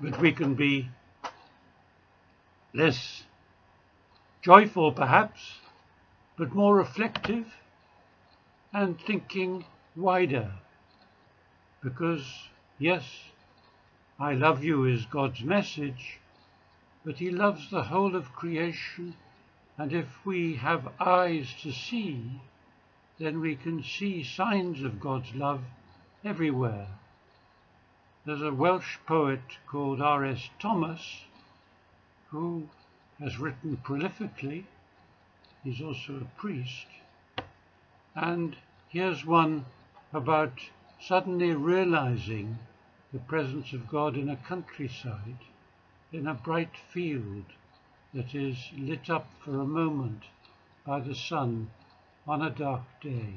but we can be less joyful perhaps, but more reflective and thinking wider. Because, yes, I love you is God's message, but He loves the whole of creation, and if we have eyes to see, then we can see signs of God's love everywhere. There's a Welsh poet called R.S. Thomas who has written prolifically. He's also a priest. And here's one about suddenly realizing the presence of God in a countryside, in a bright field that is lit up for a moment by the sun on a dark day.